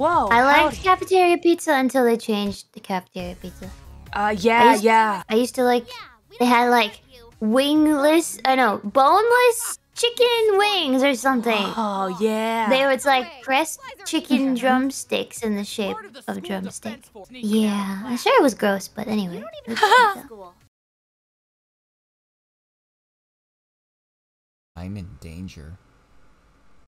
Whoa. I liked howdy. cafeteria pizza until they changed the cafeteria pizza. Uh, I yeah, used- yeah. I used to like. They had like wingless. I know boneless chicken wings or something. Oh, yeah. They was like pressed chicken drumsticks in the shape of a drumstick. Yeah, I'm sure it was gross, but anyway. I'm in danger.